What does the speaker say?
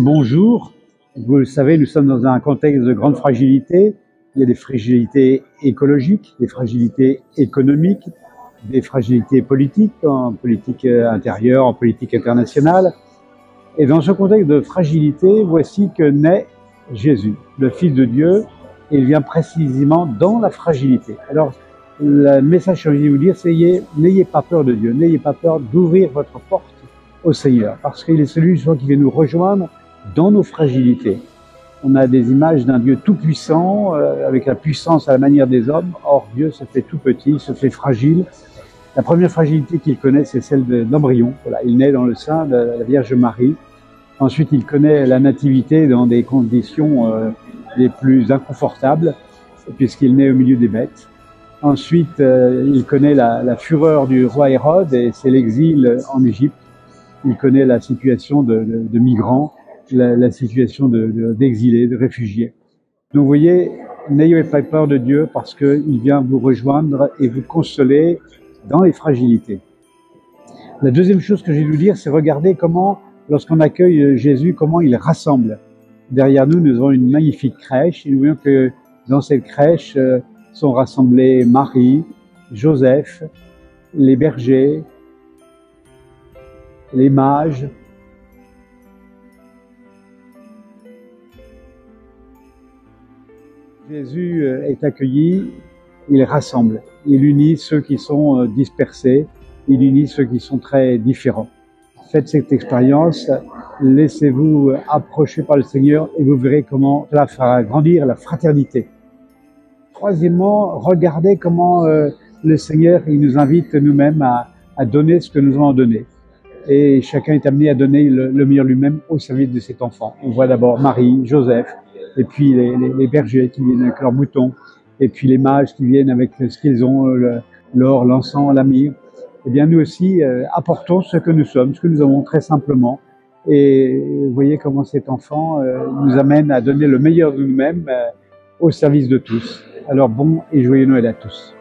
Bonjour. Vous le savez, nous sommes dans un contexte de grande fragilité. Il y a des fragilités écologiques, des fragilités économiques, des fragilités politiques, en politique intérieure, en politique internationale. Et dans ce contexte de fragilité, voici que naît Jésus, le Fils de Dieu, il vient précisément dans la fragilité. Alors, le message que je vais vous dire, c'est n'ayez pas peur de Dieu, n'ayez pas peur d'ouvrir votre porte Seigneur, parce qu'il est celui qui vient nous rejoindre dans nos fragilités. On a des images d'un Dieu tout-puissant, euh, avec la puissance à la manière des hommes. Or, Dieu se fait tout petit, se fait fragile. La première fragilité qu'il connaît, c'est celle de l'embryon. Voilà, il naît dans le sein de la Vierge Marie. Ensuite, il connaît la nativité dans des conditions euh, les plus inconfortables, puisqu'il naît au milieu des bêtes. Ensuite, euh, il connaît la, fureur du roi Hérode et c'est l'exil en Égypte. Il connaît la situation de, de, de migrants, la, la situation d'exilés, de, de, réfugiés. Donc vous voyez, n'ayez pas peur de Dieu parce qu'il vient vous rejoindre et vous consoler dans les fragilités. La deuxième chose que vais vous dire, c'est regarder comment, lorsqu'on accueille Jésus, comment il rassemble. Derrière nous, nous avons une magnifique crèche et nous voyons que dans cette crèche, euh, sont rassemblés Marie, Joseph, les bergers, les mages, Jésus euh, est accueilli, il rassemble, il unit ceux qui sont euh, dispersés, il unit ceux qui sont très différents. Faites cette expérience, laissez-vous approcher par le Seigneur et vous verrez comment cela fera grandir la fraternité. Troisièmement, regardez comment euh, le Seigneur il nous invite nous-mêmes à, donner ce que nous avons donné. Et chacun est amené à donner le, le meilleur lui-même au service de cet enfant. On voit d'abord Marie, Joseph, et puis les, bergers qui viennent avec leurs moutons, et puis les mages qui viennent avec ce qu'ils ont, l'or, l'encens, la myrrhe. Eh bien, nous aussi, euh, apportons ce que nous sommes, ce que nous avons très simplement. Et vous voyez comment cet enfant euh, nous amène à donner le meilleur de nous-mêmes euh, au service de tous. Alors bon et joyeux Noël à tous.